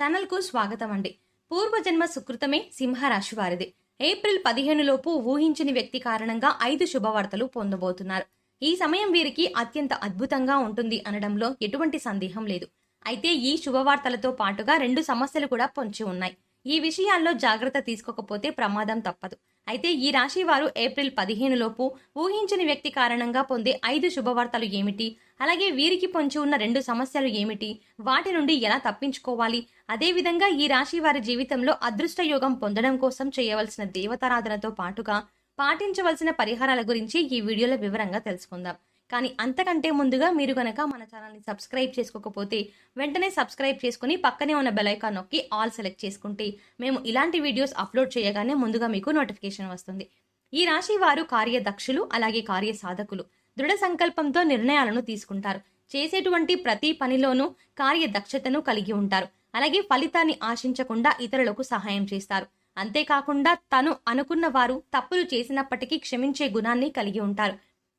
ఛానల్కు స్వాగతం అండి పూర్వజన్మ సుకృతమే సింహరాశి వారిది. ఏప్రిల్ పదిహేను లోపు ఊహించని వ్యక్తి కారణంగా ఐదు శుభవార్తలు పొందబోతున్నారు. ఈ సమయం వీరికి అత్యంత అద్భుతంగా ఉంటుంది అనడంలో ఎటువంటి సందేహం లేదు. అయితే ఈ శుభవార్తలతో పాటుగా రెండు సమస్యలు కూడా పొంచి ఉన్నాయి. ఈ విషయాల్లో జాగ్రత్త తీసుకోకపోతే ప్రమాదం తప్పదు. అయితే ఈ రాశి వారు ఏప్రిల్ పదిహేను లోపు ఊహించని వ్యక్తి కారణంగా పొందే ఐదు శుభవార్తలు ఏమిటి? అలాగే వీరికి పొంచి ఉన్న రెండు సమస్యలు ఏమిటి? వాటి నుండి ఎలా తప్పించుకోవాలి? అదేవిధంగా ఈ రాశి వారి జీవితంలో అదృష్ట యోగం పొందడం కోసం చేయవలసిన దేవతారాధనతో పాటుగా పాటించవలసిన పరిహారాల గురించి ఈ వీడియోలో వివరంగా తెలుసుకుందాం. కానీ అంతకంటే ముందుగా మీరు కనుక మన ఛానల్ని సబ్స్క్రైబ్ చేసుకోకపోతే వెంటనే సబ్స్క్రైబ్ చేసుకుని పక్కనే ఉన్న బెలైకాన్ నొక్కి ఆల్ సెలెక్ట్ చేసుకుంటే మేము ఇలాంటి వీడియోస్ అప్లోడ్ చేయగానే ముందుగా మీకు నోటిఫికేషన్ వస్తుంది. ఈ రాశి వారు కార్యదక్షులు అలాగే కార్య సాధకులు దృఢ సంకల్పంతో నిర్ణయాలను తీసుకుంటారు. చేసేటువంటి ప్రతి పనిలోనూ కార్యదక్షతను కలిగి ఉంటారు. అలాగే ఫలితాన్ని ఆశించకుండా ఇతరులకు సహాయం చేస్తారు. అంతేకాకుండా తను అనుకున్న వారు తప్పులు చేసినప్పటికీ క్షమించే గుణాన్ని కలిగి ఉంటారు.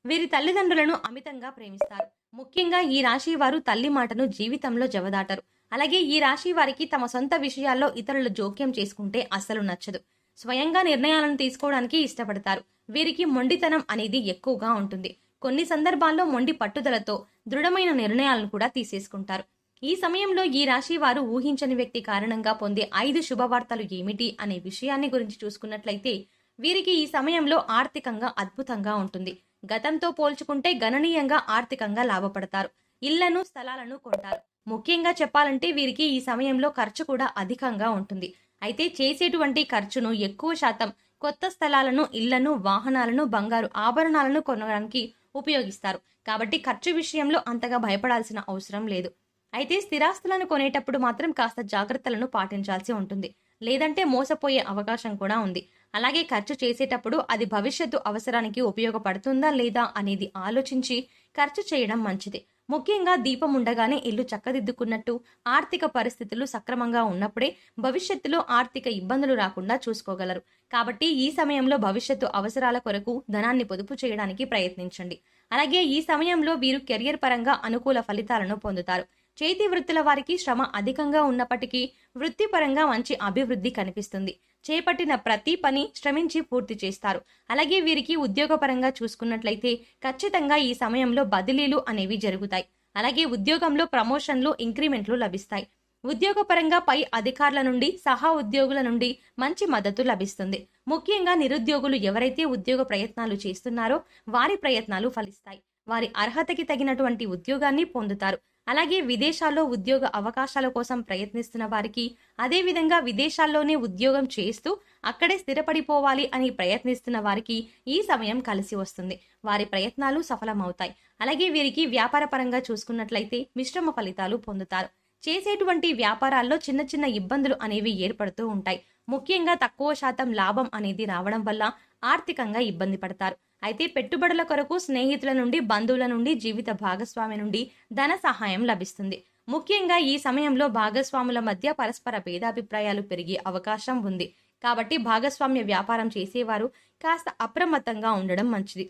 వీరి తల్లిదండ్రులను అమితంగా ప్రేమిస్తారు. ముఖ్యంగా ఈ రాశి వారు తల్లి మాటను జీవితంలో జవదాటరు. అలాగే ఈ రాశి వారికి తమ సొంత విషయాల్లో ఇతరులు జోక్యం చేసుకుంటే అస్సలు నచ్చదు. స్వయంగా నిర్ణయాలను తీసుకోవడానికి ఇష్టపడతారు. వీరికి మొండితనం అనేది ఎక్కువగా ఉంటుంది. కొన్ని సందర్భాల్లో మొండి పట్టుదలతో దృఢమైన నిర్ణయాలను కూడా తీసేసుకుంటారు. ఈ సమయంలో ఈ రాశి వారు ఊహించని వ్యక్తి కారణంగా పొందే ఐదు శుభవార్తలు ఏమిటి అనే విషయాన్ని గురించి చూసుకున్నట్లయితే వీరికి ఈ సమయంలో ఆర్థికంగా అద్భుతంగా ఉంటుంది. గతంతో పోల్చుకుంటే గణనీయంగా ఆర్థికంగా లాభపడతారు. ఇళ్ళను స్థలాలను కొంటారు. ముఖ్యంగా చెప్పాలంటే వీరికి ఈ సమయంలో ఖర్చు కూడా అధికంగా ఉంటుంది. అయితే చేసేటువంటి ఖర్చును ఎక్కువ శాతం కొత్త స్థలాలను ఇళ్ళను వాహనాలను బంగారు ఆభరణాలను కొనడానికి ఉపయోగిస్తారు. కాబట్టి ఖర్చు విషయంలో అంతగా భయపడాల్సిన అవసరం లేదు. అయితే స్థిరాస్తులను కొనేటప్పుడు మాత్రం కాస్త జాగ్రత్తలను పాటించాల్సి ఉంటుంది. లేదంటే మోసపోయే అవకాశం కూడా ఉంది. అలాగే ఖర్చు చేసేటప్పుడు అది భవిష్యత్తు అవసరానికి ఉపయోగపడుతుందా లేదా అనేది ఆలోచించి ఖర్చు చేయడం మంచిది. ముఖ్యంగా దీపం ఉండగానే ఇల్లు చక్కదిద్దుకున్నట్టు ఆర్థిక పరిస్థితులు సక్రమంగా ఉన్నప్పుడే భవిష్యత్తులో ఆర్థిక ఇబ్బందులు రాకుండా చూసుకోగలరు. కాబట్టి ఈ సమయంలో భవిష్యత్తు అవసరాల కొరకు ధనాన్ని పొదుపు చేయడానికి ప్రయత్నించండి. అలాగే ఈ సమయంలో వీరు కెరియర్ పరంగా అనుకూల ఫలితాలను పొందుతారు. చేతి వృత్తుల వారికి శ్రమ అధికంగా ఉన్నప్పటికీ వృత్తిపరంగా మంచి అభివృద్ధి కనిపిస్తుంది. చేపట్టిన ప్రతి పని శ్రమించి పూర్తి చేస్తారు. అలాగే వీరికి ఉద్యోగపరంగా చూసుకున్నట్లయితే ఖచ్చితంగా ఈ సమయంలో బదిలీలు అనేవి జరుగుతాయి. అలాగే ఉద్యోగంలో ప్రమోషన్లు ఇంక్రిమెంట్లు లభిస్తాయి. ఉద్యోగపరంగా పై అధికారుల నుండి సహా ఉద్యోగుల నుండి మంచి మద్దతు లభిస్తుంది. ముఖ్యంగా నిరుద్యోగులు ఎవరైతే ఉద్యోగ ప్రయత్నాలు చేస్తున్నారో వారి ప్రయత్నాలు ఫలిస్తాయి. వారి అర్హతకి తగినటువంటి ఉద్యోగాన్ని పొందుతారు. అలాగే విదేశాల్లో ఉద్యోగ అవకాశాల కోసం ప్రయత్నిస్తున్న వారికి అదేవిధంగా విదేశాల్లోనే ఉద్యోగం చేస్తూ అక్కడే స్థిరపడిపోవాలి అని ప్రయత్నిస్తున్న వారికి ఈ సమయం కలిసి వస్తుంది. వారి ప్రయత్నాలు సఫలమవుతాయి. అలాగే వీరికి వ్యాపారపరంగా చూసుకున్నట్లయితే మిశ్రమ ఫలితాలు పొందుతారు. చేసేటువంటి వ్యాపారాల్లో చిన్న చిన్న ఇబ్బందులు అనేవి ఏర్పడుతూ ఉంటాయి. ముఖ్యంగా తక్కువ శాతం లాభం అనేది రావడం వల్ల ఆర్థికంగా ఇబ్బంది పడతారు. అయితే పెట్టుబడుల కొరకు స్నేహితుల నుండి బంధువుల నుండి జీవిత భాగస్వామి నుండి ధన సహాయం లభిస్తుంది. ముఖ్యంగా ఈ సమయంలో భాగస్వాముల మధ్య పరస్పర భేదాభిప్రాయాలు పెరిగే అవకాశం ఉంది. కాబట్టి భాగస్వామ్య వ్యాపారం చేసేవారు కాస్త అప్రమత్తంగా ఉండడం మంచిది.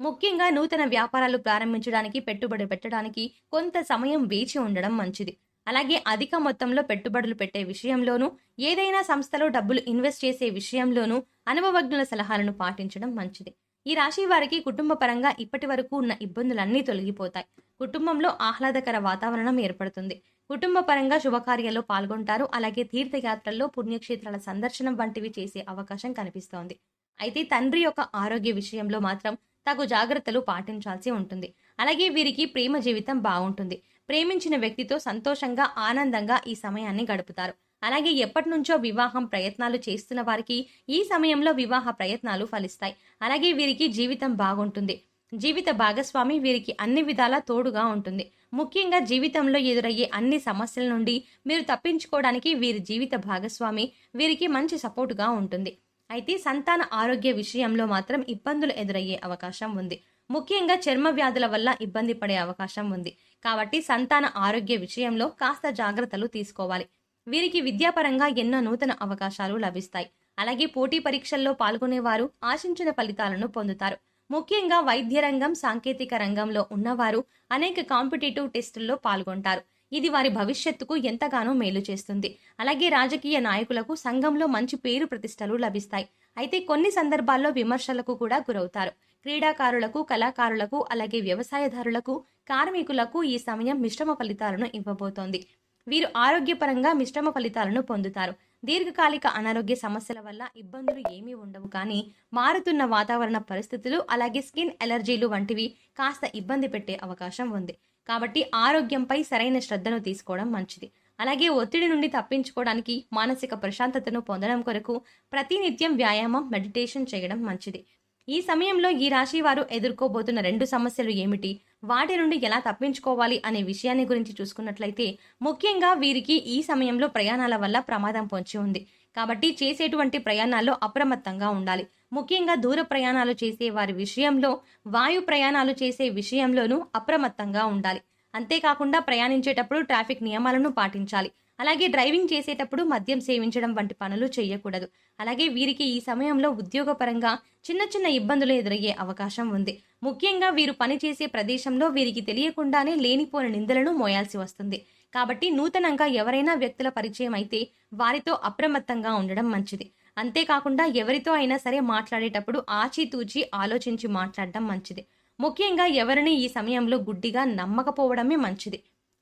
ముఖ్యంగా నూతన వ్యాపారాలు ప్రారంభించడానికి పెట్టుబడి పెట్టడానికి కొంత సమయం వేచి ఉండడం మంచిది. అలాగే అధిక మొత్తంలో పెట్టుబడులు పెట్టే విషయంలోనూ ఏదైనా సంస్థలో డబ్బులు ఇన్వెస్ట్ చేసే విషయంలోనూ అనుభవజ్ఞుల సలహాలను పాటించడం మంచిది. ఈ రాశి వారికి కుటుంబ పరంగా ఇప్పటి వరకు ఉన్న ఇబ్బందులన్నీ తొలగిపోతాయి. కుటుంబంలో ఆహ్లాదకర వాతావరణం ఏర్పడుతుంది. కుటుంబ పరంగా శుభకార్యాల్లో పాల్గొంటారు. అలాగే తీర్థయాత్రల్లో పుణ్యక్షేత్రాల సందర్శనం వంటివి చేసే అవకాశం కనిపిస్తోంది. అయితే తండ్రి యొక్క ఆరోగ్య విషయంలో మాత్రం తగు జాగ్రత్తలు పాటించాల్సి ఉంటుంది. అలాగే వీరికి ప్రేమ జీవితం బాగుంటుంది. ప్రేమించిన వ్యక్తితో సంతోషంగా ఆనందంగా ఈ సమయాన్ని గడుపుతారు. అలాగే ఎప్పటి నుంచో వివాహం ప్రయత్నాలు చేస్తున్న వారికి ఈ సమయంలో వివాహ ప్రయత్నాలు ఫలిస్తాయి. అలాగే వీరికి జీవితం బాగుంటుంది. జీవిత భాగస్వామి వీరికి అన్ని విధాలా తోడుగా ఉంటుంది. ముఖ్యంగా జీవితంలో ఎదురయ్యే అన్ని సమస్యల నుండి మీరు తప్పించుకోవడానికి వీరి జీవిత భాగస్వామి వీరికి మంచి సపోర్టుగా ఉంటుంది. అయితే సంతాన ఆరోగ్య విషయంలో మాత్రం ఇబ్బందులు ఎదురయ్యే అవకాశం ఉంది. ముఖ్యంగా చర్మ వ్యాధుల వల్ల ఇబ్బంది పడే అవకాశం ఉంది. కాబట్టి సంతాన ఆరోగ్య విషయంలో కాస్త జాగ్రత్తలు తీసుకోవాలి. వీరికి విద్యాపరంగా ఎన్నో నూతన అవకాశాలు లభిస్తాయి. అలాగే పోటీ పరీక్షల్లో పాల్గొనేవారు ఆశించిన ఫలితాలను పొందుతారు. ముఖ్యంగా వైద్య రంగం సాంకేతిక రంగంలో ఉన్నవారు అనేక కాంపిటేటివ్ టెస్టుల్లో పాల్గొంటారు. ఇది వారి భవిష్యత్తుకు ఎంతగానో మేలు చేస్తుంది. అలాగే రాజకీయ నాయకులకు సంఘంలో మంచి పేరు ప్రతిష్టలు లభిస్తాయి. అయితే కొన్ని సందర్భాల్లో విమర్శలకు కూడా గురవుతారు. క్రీడాకారులకు కళాకారులకు అలాగే వ్యవసాయదారులకు కార్మికులకు ఈ సమయం మిశ్రమ ఫలితాలను ఇవ్వబోతోంది. వీరు ఆరోగ్యపరంగా మిశ్రమ ఫలితాలను పొందుతారు. దీర్ఘకాలిక అనారోగ్య సమస్యల వల్ల ఇబ్బందులు ఏమీ ఉండవు. కానీ మారుతున్న వాతావరణ పరిస్థితులు అలాగే స్కిన్ ఎలర్జీలు వంటివి కాస్త ఇబ్బంది పెట్టే అవకాశం ఉంది. కాబట్టి ఆరోగ్యంపై సరైన శ్రద్ధను తీసుకోవడం మంచిది. అలాగే ఒత్తిడి నుండి తప్పించుకోవడానికి మానసిక ప్రశాంతతను పొందడం కొరకు ప్రతినిత్యం వ్యాయామం మెడిటేషన్ చేయడం మంచిది. ఈ సమయంలో ఈ రాశి వారు ఎదుర్కోబోతున్న రెండు సమస్యలు ఏమిటి? వాటి నుండి ఎలా తప్పించుకోవాలి అనే విషయాన్ని గురించి చూసుకున్నట్లయితే ముఖ్యంగా వీరికి ఈ సమయంలో ప్రయాణాల వల్ల ప్రమాదం పొంచి ఉంది. కాబట్టి చేసేటువంటి ప్రయాణాల్లో అప్రమత్తంగా ఉండాలి. ముఖ్యంగా దూర ప్రయాణాలు చేసే వారి విషయంలో వాయు ప్రయాణాలు చేసే విషయంలోనూ అప్రమత్తంగా ఉండాలి. అంతేకాకుండా ప్రయాణించేటప్పుడు ట్రాఫిక్ నియమాలను పాటించాలి. అలాగే డ్రైవింగ్ చేసేటప్పుడు మద్యం సేవించడం వంటి పనులు చేయకూడదు అలాగే వీరికి ఈ సమయంలో ఉద్యోగపరంగా చిన్న చిన్న ఇబ్బందులు ఎదురయ్యే అవకాశం ఉంది. ముఖ్యంగా వీరు పనిచేసే ప్రదేశంలో వీరికి తెలియకుండానే లేనిపోని నిందలను మోయాల్సి వస్తుంది. కాబట్టి నూతనంగా ఎవరైనా వ్యక్తుల పరిచయం అయితే వారితో అప్రమత్తంగా ఉండడం మంచిది. అంతేకాకుండా ఎవరితో అయినా సరే మాట్లాడేటప్పుడు ఆచితూచి ఆలోచించి మాట్లాడడం మంచిది. ముఖ్యంగా ఎవరిని ఈ సమయంలో గుడ్డిగా నమ్మకపోవడమే మంచిది.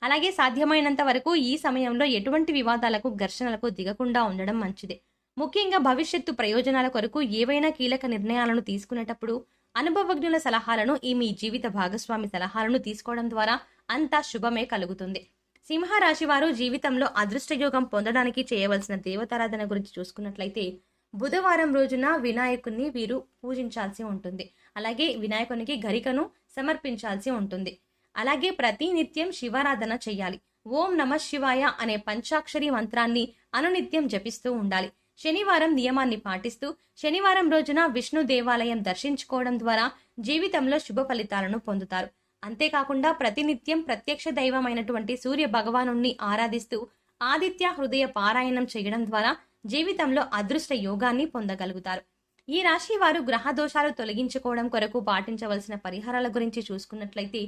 అలాగే సాధ్యమైనంత వరకు ఈ సమయంలో ఎటువంటి వివాదాలకు ఘర్షణలకు దిగకుండా ఉండడం మంచిది. ముఖ్యంగా భవిష్యత్తు ప్రయోజనాల కొరకు ఏవైనా కీలక నిర్ణయాలను తీసుకునేటప్పుడు అనుభవజ్ఞుల సలహాలను ఈ మీ జీవిత భాగస్వామి సలహాలను తీసుకోవడం ద్వారా అంతా శుభమే కలుగుతుంది. సింహరాశి వారు జీవితంలో అదృష్టయోగం పొందడానికి చేయవలసిన దేవతారాధన గురించి చూసుకున్నట్లయితే బుధవారం రోజున వినాయకుణ్ణి వీరు పూజించాల్సి ఉంటుంది. అలాగే వినాయకునికి గరికను సమర్పించాల్సి ఉంటుంది. అలాగే ప్రతినిత్యం శివారాధన చెయ్యాలి ఓం నమ శివాయ అనే పంచాక్షరి మంత్రాన్ని అనునిత్యం జపిస్తూ ఉండాలి. శనివారం నియమాన్ని పాటిస్తూ శనివారం రోజున విష్ణు దేవాలయం దర్శించుకోవడం ద్వారా జీవితంలో శుభ ఫలితాలను పొందుతారు. అంతేకాకుండా ప్రతినిత్యం ప్రత్యక్ష దైవమైనటువంటి సూర్య భగవానుణ్ణి ఆరాధిస్తూ ఆదిత్య హృదయ పారాయణం చేయడం ద్వారా జీవితంలో అదృష్ట యోగాన్ని పొందగలుగుతారు. ఈ రాశి వారు గ్రహ దోషాలు తొలగించుకోవడం కొరకు పాటించవలసిన పరిహారాల గురించి చూసుకున్నట్లయితే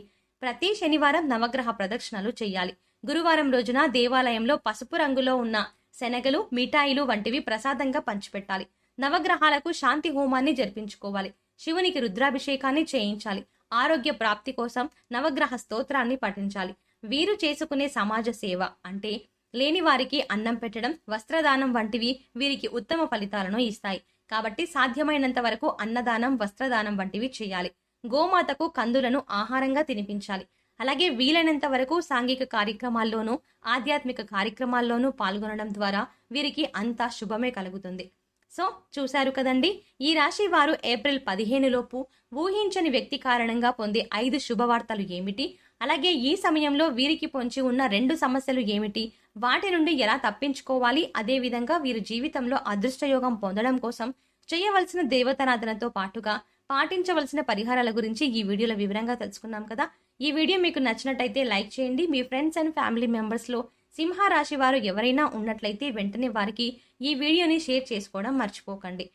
ప్రతి శనివారం నవగ్రహ ప్రదక్షిణలు చేయాలి. గురువారం రోజున దేవాలయంలో పసుపు రంగులో ఉన్న శనగలు మిఠాయిలు వంటివి ప్రసాదంగా పంచిపెట్టాలి. నవగ్రహాలకు శాంతి హోమాన్ని జరిపించుకోవాలి. శివునికి రుద్రాభిషేకాన్ని చేయించాలి. ఆరోగ్య ప్రాప్తి కోసం నవగ్రహ స్తోత్రాన్ని పఠించాలి. వీరు చేసుకునే సమాజ సేవ అంటే లేని వారికి అన్నం పెట్టడం వస్త్రదానం వంటివి వీరికి ఉత్తమ ఫలితాలను ఇస్తాయి. కాబట్టి సాధ్యమైనంత వరకు అన్నదానం వస్త్రదానం వంటివి చేయాలి. గోమాతకు కందులను ఆహారంగా తినిపించాలి. అలాగే వీలైనంత వరకు సాంఘిక కార్యక్రమాల్లోనూ ఆధ్యాత్మిక కార్యక్రమాల్లోనూ పాల్గొనడం ద్వారా వీరికి అంతా శుభమే కలుగుతుంది. సో చూశారు కదండి? ఈ రాశి వారు ఏప్రిల్ పదిహేను లోపు ఊహించని వ్యక్తి కారణంగా పొందే ఐదు శుభవార్తలు ఏమిటి? అలాగే ఈ సమయంలో వీరికి పొంచి ఉన్న రెండు సమస్యలు ఏమిటి? వాటి నుండి ఎలా తప్పించుకోవాలి? అదేవిధంగా వీరి జీవితంలో అదృష్టయోగం పొందడం కోసం చేయవలసిన దేవతారాధనతో పాటుగా పాటించవలసిన పరిహారాల గురించి ఈ వీడియోలో వివరంగా తెలుసుకున్నాం కదా. ఈ వీడియో మీకు నచ్చినట్టయితే లైక్ చేయండి. మీ ఫ్రెండ్స్ అండ్ ఫ్యామిలీ మెంబర్స్లో సింహరాశి వారు ఎవరైనా ఉన్నట్లయితే వెంటనే వారికి ఈ వీడియోని షేర్ చేసుకోవడం మర్చిపోకండి.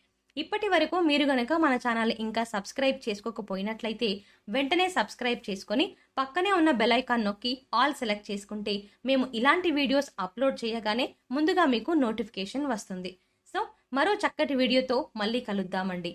ఇప్పటి వరకు మీరు గనక మన ఛానల్ ఇంకా సబ్స్క్రైబ్ చేసుకోకపోయినట్లయితే వెంటనే సబ్స్క్రైబ్ చేసుకొని పక్కనే ఉన్న బెల్ ఐకాన్ నొక్కి ఆల్ సెలెక్ట్ చేసుకుంటే మేము ఇలాంటి వీడియోస్ అప్లోడ్ చేయగానే ముందుగా మీకు నోటిఫికేషన్ వస్తుంది. సో మరో చక్కటి వీడియోతో మళ్ళీ కలుద్దామండి.